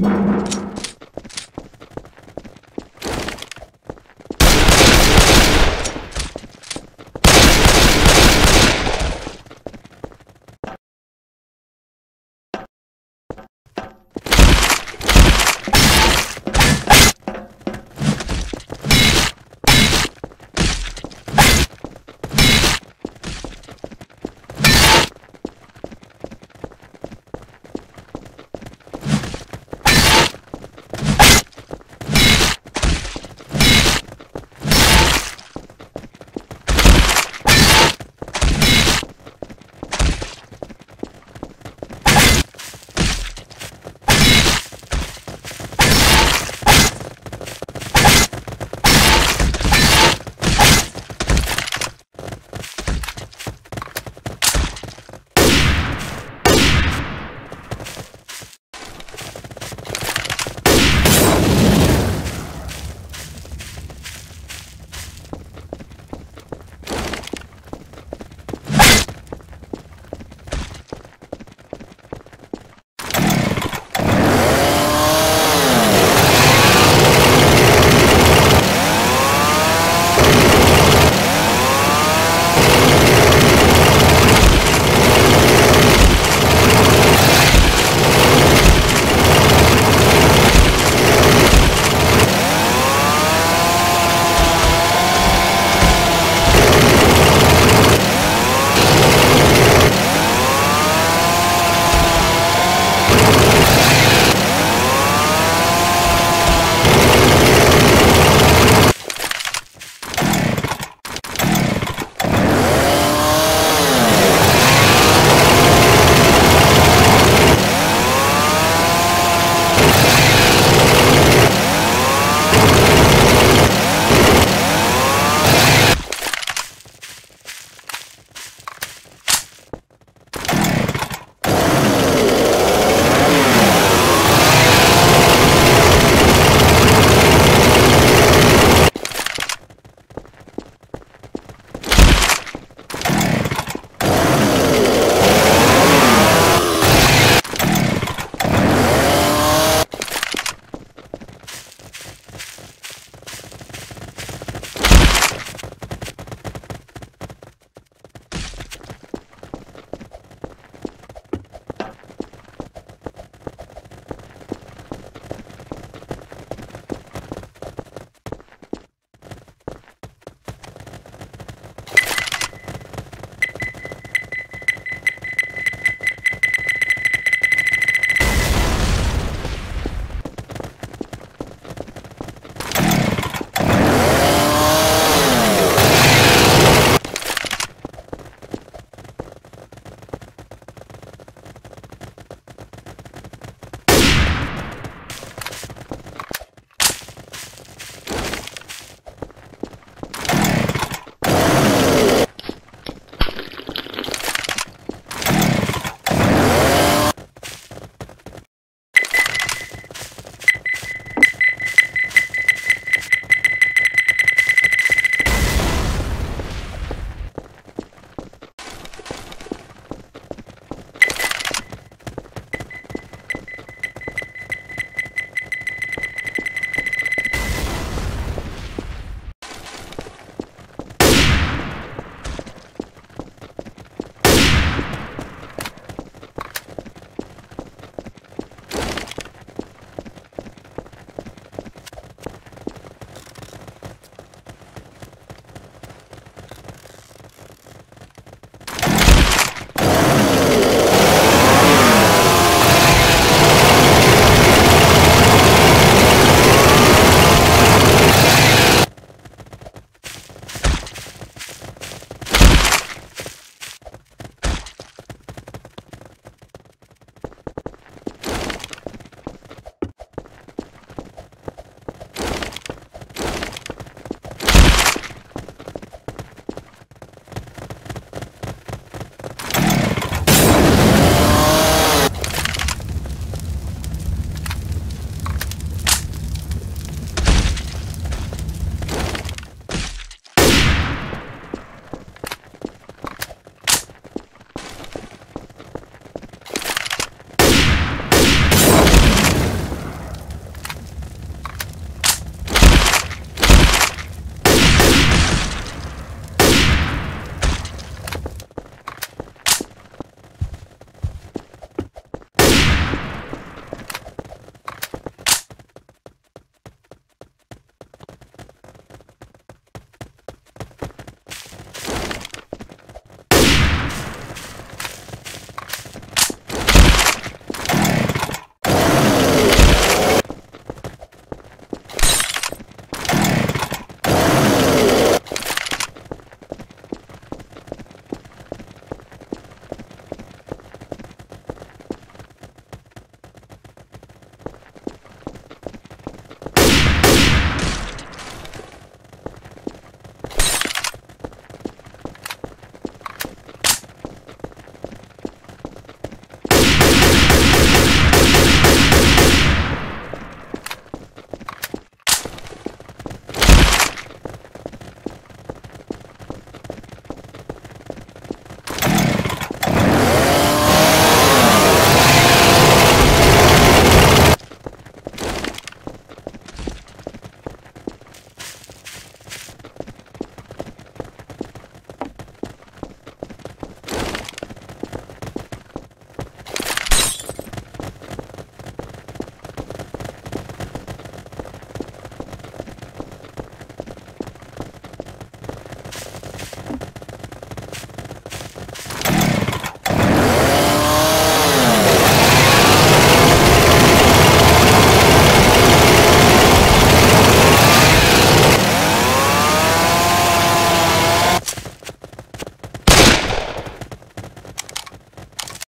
you